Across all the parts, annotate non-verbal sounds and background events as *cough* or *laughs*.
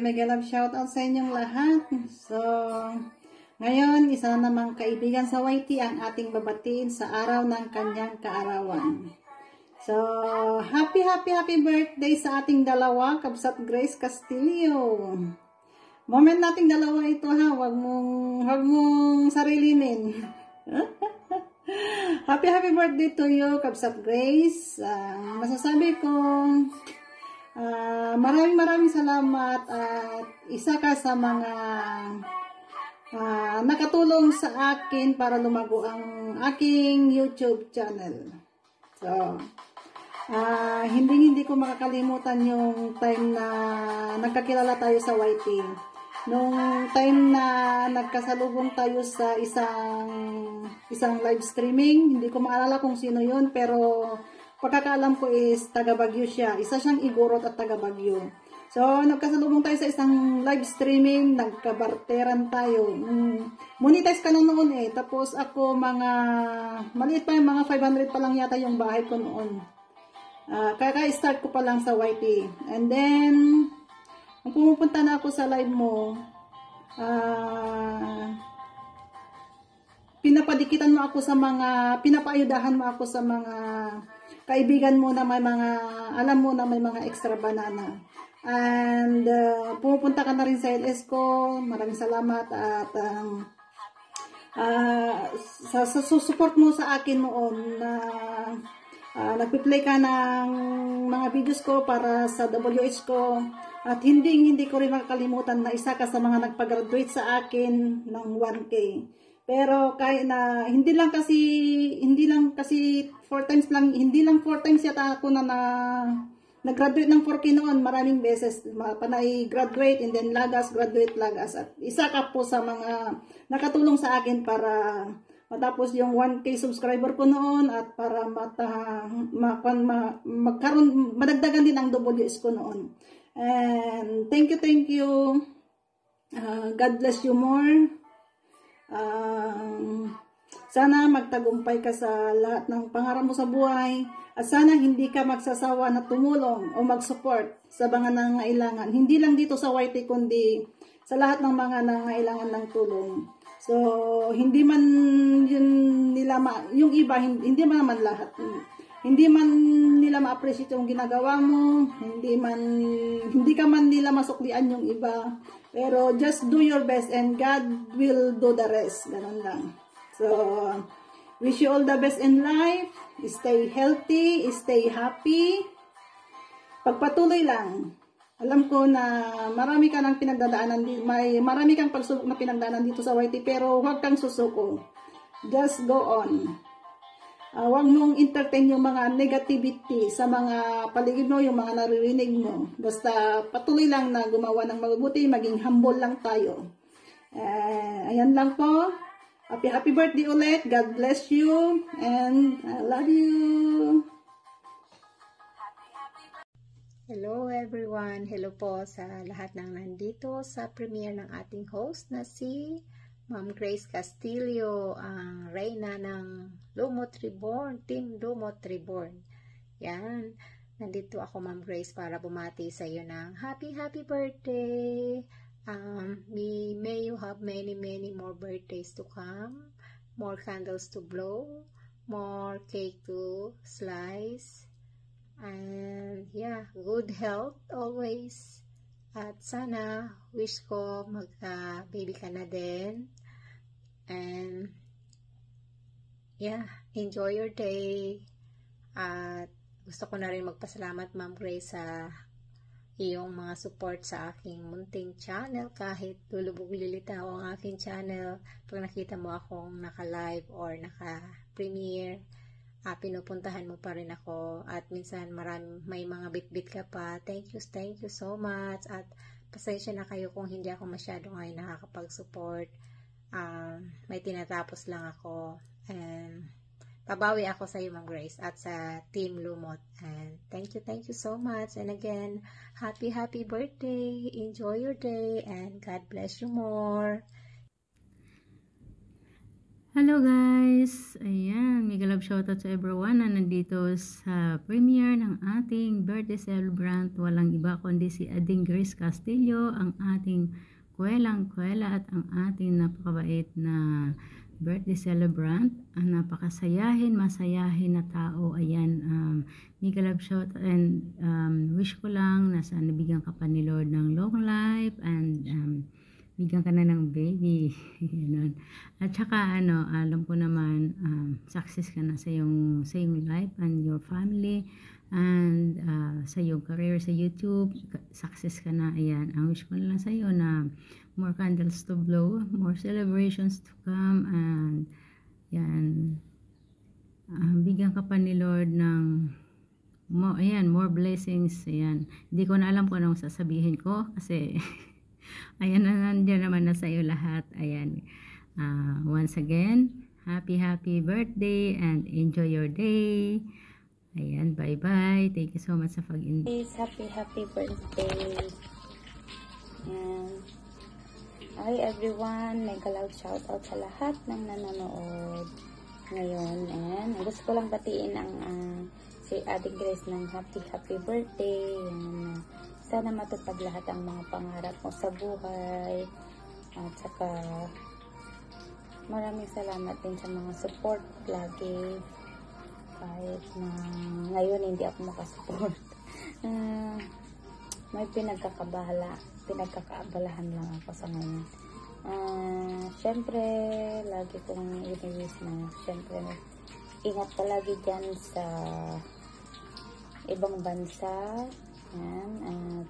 mega love shoutout sa inyong lahat. So, ngayon, isa na namang kaibigan sa YT ang ating babatiin sa araw ng kanyang kaarawan. So, happy, happy, happy birthday sa ating dalawa, Kabsat Grace Castillo. Moment nating dalawa ito ha, wag mong, wag mong sarilinin. *laughs* happy, happy birthday to you, Kabsat Grace. Uh, masasabi ko, uh, maraming maraming salamat at isa ka sa mga uh, nakatulong sa akin para lumago ang aking YouTube channel. So, uh, hindi hindi ko makakalimutan yung time na nagkakilala tayo sa YT. Nung time na nagkasalubong tayo sa isang isang live streaming, hindi ko maalala kung sino yun, pero pagkakaalam ko is taga Bagyo siya. Isa siyang igorot at taga Bagyo. So, nagkasalubong tayo sa isang live streaming, nagkabarteran tayo. Mm, monetize ka na noon eh. Tapos ako mga, maliit pa yung mga 500 pa lang yata yung bahay ko noon. Uh, Kaka-start ko pa lang sa YT. And then, kung pumupunta na ako sa live mo, uh, pinapadikitan mo ako sa mga, pinapaayudahan mo ako sa mga kaibigan mo na may mga, alam mo na may mga extra banana. And uh, pumupunta ka na rin sa LS ko. Maraming salamat at um, uh, sa, sa support mo sa akin noon na uh, nagpi-play ka ng mga videos ko para sa WH ko. At hindi hindi ko rin makakalimutan na isa ka sa mga nagpag-graduate sa akin ng 1K. Pero kahit na hindi lang kasi hindi lang kasi four times lang hindi lang four times yata ako na na nag-graduate ng 4K noon maraming beses. Panay graduate and then lagas, graduate, lagas. At isa ka po sa mga nakatulong sa akin para matapos yung 1K subscriber ko noon at para mata, ma, ma, magkaroon, madagdagan din ang WS ko noon. And thank you, thank you. Uh, God bless you more. Um, sana magtagumpay ka sa lahat ng pangarap mo sa buhay. At sana hindi ka magsasawa na tumulong o mag-support sa mga nangailangan. Hindi lang dito sa YT kundi sa lahat ng mga nangailangan ng tulong. So, hindi man yun nila ma, yung iba, hindi, man naman lahat. Hindi man nila ma-appreciate yung ginagawa mo, hindi man, hindi ka man nila masuklian yung iba. Pero just do your best and God will do the rest. Ganun lang. So, wish you all the best in life. Stay healthy, stay happy. Pagpatuloy lang. Alam ko na marami ka nang pinagdadaanan, may marami kang pagsubok na pinagdaanan dito sa YT, pero huwag kang susuko. Just go on. Uh, huwag mong entertain yung mga negativity sa mga paligid mo, yung mga naririnig mo. Basta patuloy lang na gumawa ng mabuti, maging humble lang tayo. Uh, ayan lang po. Happy, happy birthday ulit. God bless you. And I love you. Hello everyone. Hello po sa lahat ng nandito sa premiere ng ating host na si Ma'am Grace Castillo, ang reyna ng Lumot Reborn, Team Lumot Reborn. Yan. Nandito ako Ma'am Grace para bumati sa iyo ng happy happy birthday. Um, may, may you have many, many more birthdays to come, more candles to blow, more cake to slice, and yeah, good health always. At sana, wish ko magka-baby ka na din. And, yeah, enjoy your day. At gusto ko na rin magpasalamat, Ma'am Grace, sa iyong mga support sa aking munting channel kahit lulubog lilitaw ang aking channel pag nakita mo akong naka-live or naka-premiere uh, pinupuntahan mo pa rin ako at minsan marami, may mga bit-bit ka pa thank you, thank you so much at pasensya na kayo kung hindi ako masyado ngayon nakakapag-support uh, may tinatapos lang ako and Babawi ako sa iyo, Ma'am Grace, at sa Team Lumot. And thank you, thank you so much. And again, happy, happy birthday. Enjoy your day and God bless you more. Hello guys! Ayan, mega love shoutout sa everyone na nandito sa premiere ng ating birthday celebrant. Walang iba kundi si Ading Grace Castillo, ang ating kwelang kwela at ang ating napakabait na birthday celebrant. Ang napakasayahin, masayahin na tao. Ayan, um, mega love shoutout and um, wish ko lang na sana bigyan ka pa ni Lord ng long life and um, bigyan ka na ng baby. *laughs* Ganun. At saka ano, alam ko naman um, success ka na sa yung sa yung life and your family and uh, sa yung career sa YouTube, success ka na. Ayan, ang wish ko lang sa iyo na more candles to blow, more celebrations to come and yan uh, bigyan ka pa ni Lord ng mo, ayan, more blessings. Ayan. Hindi ko na alam kung anong sasabihin ko kasi *laughs* Ayan na nandiyan naman na sa iyo lahat. Ayan. Uh, once again, happy happy birthday and enjoy your day. Ayan, bye-bye. Thank you so much sa pag-in. Happy happy birthday. Ayan. Hi everyone, may kaloud shout out sa lahat ng nanonood ngayon. And gusto ko lang batiin ang uh, si Ate Grace ng happy happy birthday. Ayan, sana matupad lahat ang mga pangarap mo sa buhay. At saka, maraming salamat din sa mga support lagi. Kahit na ngayon hindi ako makasupport. *laughs* uh, may pinagkakabahala, pinagkakaabalahan lang ako sa ngayon. Uh, Siyempre, lagi kong iniwis na, siyempre, ingat palagi dyan sa ibang bansa, yan. At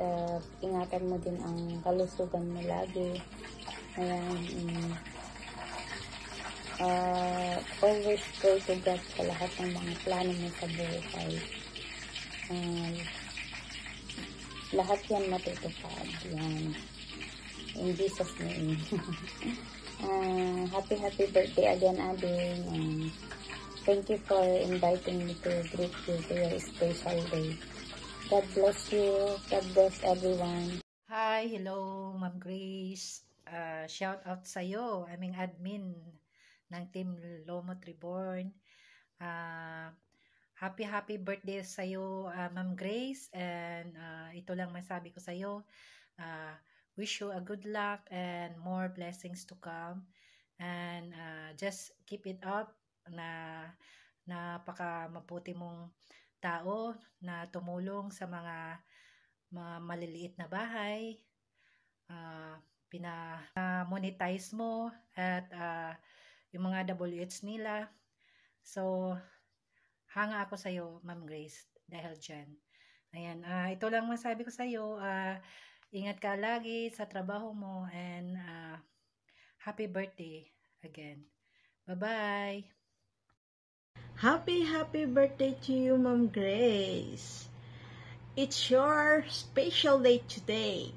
uh, ingatan mo din ang kalusugan mo lagi. Ayan. Um, uh, always pray to God sa lahat ng mga plano mo sa buhay. Uh, lahat yan matutupad. Yan. In Jesus name. uh, *laughs* happy, happy birthday again, Ading. Um, thank you for inviting me to greet you to your special day. God bless you. God bless everyone. Hi, hello, Ma'am Grace. Uh, shout out sa iyo, aming admin ng Team Lomot Reborn. Uh, happy, happy birthday sa iyo, uh, Ma'am Grace. And uh, ito lang masabi ko sa iyo. Uh, wish you a good luck and more blessings to come. And uh, just keep it up na napaka mabuti mong tao na tumulong sa mga, mga maliliit na bahay, uh, pina-monetize mo at uh, yung mga WH nila. So, hanga ako sa iyo, Ma'am Grace, dahil dyan. Ayan, uh, ito lang masabi ko sa iyo. Uh, ingat ka lagi sa trabaho mo and uh, happy birthday again. Bye-bye! Happy, happy birthday to you, Mom Grace. It's your special day today.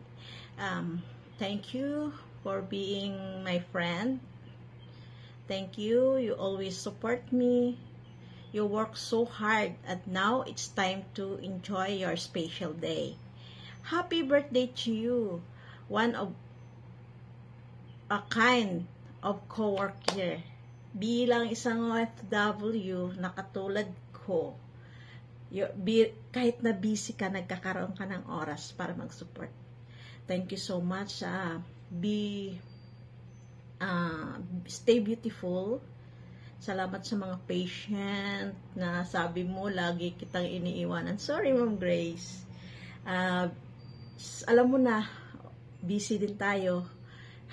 Um, thank you for being my friend. Thank you. You always support me. You work so hard and now it's time to enjoy your special day. Happy birthday to you. One of a kind of co-worker bilang isang OFW na katulad ko, kahit na busy ka, nagkakaroon ka ng oras para mag-support. Thank you so much. Uh, be, uh, stay beautiful. Salamat sa mga patient na sabi mo, lagi kitang iniiwanan. Sorry, Ma'am Grace. Uh, alam mo na, busy din tayo.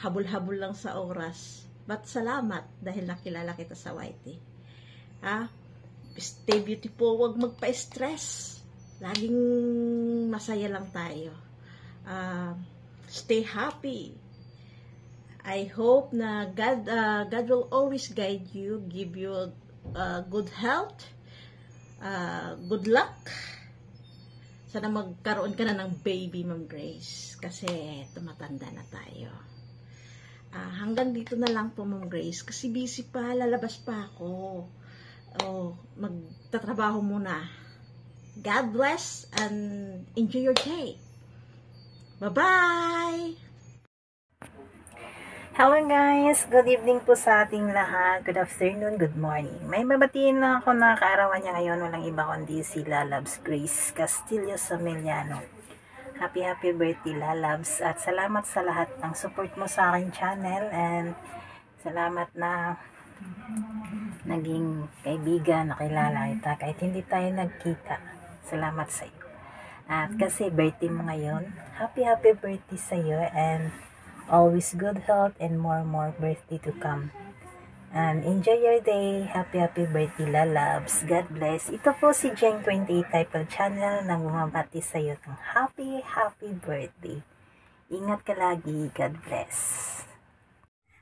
Habol-habol lang sa oras But salamat dahil nakilala kita sa YT. Ha? Stay beautiful, huwag magpa-stress. Laging masaya lang tayo. Uh, stay happy. I hope na God, uh, God will always guide you, give you uh, good health, uh, good luck. Sana magkaroon ka na ng baby, Ma'am Grace. Kasi tumatanda na tayo. Uh, hanggang dito na lang po, Ma'am Grace. Kasi busy pa, lalabas pa ako. Oh, magtatrabaho muna. God bless and enjoy your day. Bye-bye! Hello guys! Good evening po sa ating lahat. Good afternoon, good morning. May babatiin lang ako na kaarawan niya ngayon. Walang iba kundi si Lalabs Grace Castillo Samiliano. Happy happy birthday Lalabs at salamat sa lahat ng support mo sa aking channel and salamat na naging kaibigan, nakilala kita kahit hindi tayo nagkita. Salamat sa iyo. At kasi birthday mo ngayon, happy happy birthday sa iyo and always good health and more more birthday to come. And enjoy your day. Happy happy birthday lalabs. God bless. Ito po si Jeng 28 Title Channel na bumabati sa iyo ng happy happy birthday. Ingat ka lagi. God bless.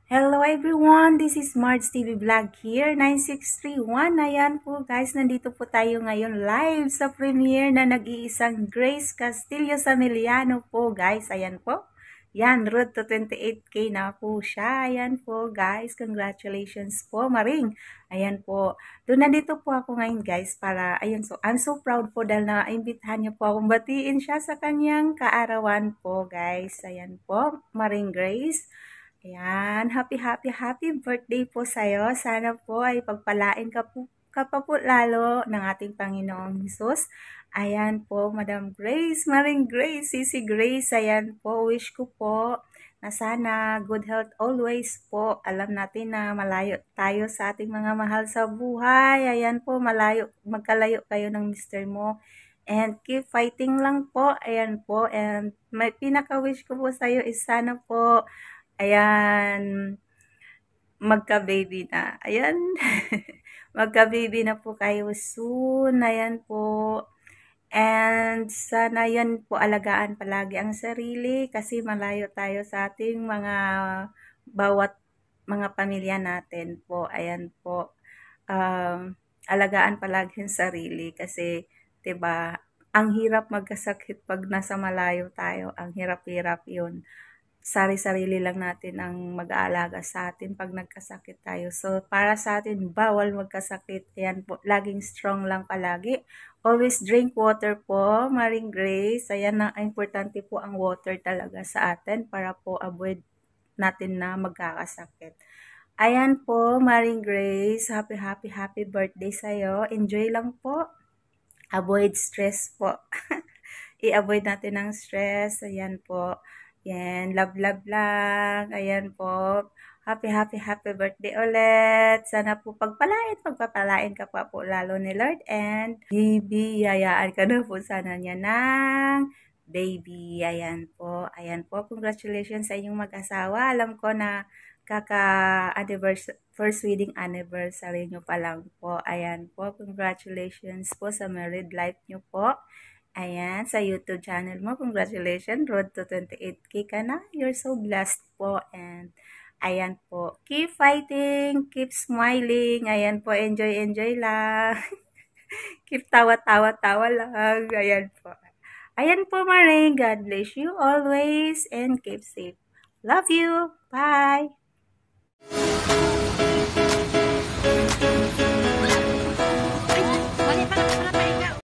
Hello everyone, this is Marge TV Vlog here, 9631. Ayan po guys, nandito po tayo ngayon live sa premiere na nag-iisang Grace Castillo Samiliano po guys. Ayan po. Yan, road to 28k na po siya. Ayan po, guys. Congratulations po, Maring. Ayan po. Doon nandito po ako ngayon, guys, para, ayun, so, I'm so proud po dahil na-imbitahan niyo po akong batiin siya sa kanyang kaarawan po, guys. Ayan po, Maring Grace. Ayan, happy, happy, happy birthday po sa'yo. Sana po ay pagpalain ka po, ka pa po lalo ng ating Panginoong Jesus. Ayan po, Madam Grace, Maring Grace, Sisi Grace, ayan po, wish ko po na sana good health always po. Alam natin na malayo tayo sa ating mga mahal sa buhay. Ayan po, malayo, magkalayo kayo ng mister mo. And keep fighting lang po. Ayan po. And may pinaka-wish ko po sa iyo is sana po, ayan, magka-baby na. Ayan. *laughs* magka-baby na po kayo soon. Ayan po. And sana yan po alagaan palagi ang sarili kasi malayo tayo sa ating mga bawat mga pamilya natin po. Ayan po. Um, alagaan palagi ang sarili kasi 'di ba ang hirap magkasakit pag nasa malayo tayo. Ang hirap-hirap 'yun sari-sarili lang natin ang mag-aalaga sa atin pag nagkasakit tayo. So, para sa atin, bawal magkasakit. Ayan po, laging strong lang palagi. Always drink water po, Maring Grace. Ayan na, importante po ang water talaga sa atin para po avoid natin na magkakasakit. Ayan po, Maring Grace. Happy, happy, happy birthday sa'yo. Enjoy lang po. Avoid stress po. *laughs* I-avoid natin ang stress. Ayan po. Yan, love, love lang. Ayan po. Happy, happy, happy birthday ulit. Sana po pagpalain, pagpapalain ka pa po lalo ni Lord and bibiyayaan ka na po sana niya ng baby. Ayan po. Ayan po. Congratulations sa inyong mag-asawa. Alam ko na kaka-anniversary, first wedding anniversary nyo pa lang po. Ayan po. Congratulations po sa married life nyo po. Ayan, sa YouTube channel mo. Congratulations, road to 28k ka na. You're so blessed po. And, ayan po, keep fighting, keep smiling. Ayan po, enjoy, enjoy lang. *laughs* keep tawa-tawa-tawa lang. Ayan po. Ayan po, Maring. God bless you always and keep safe. Love you. Bye.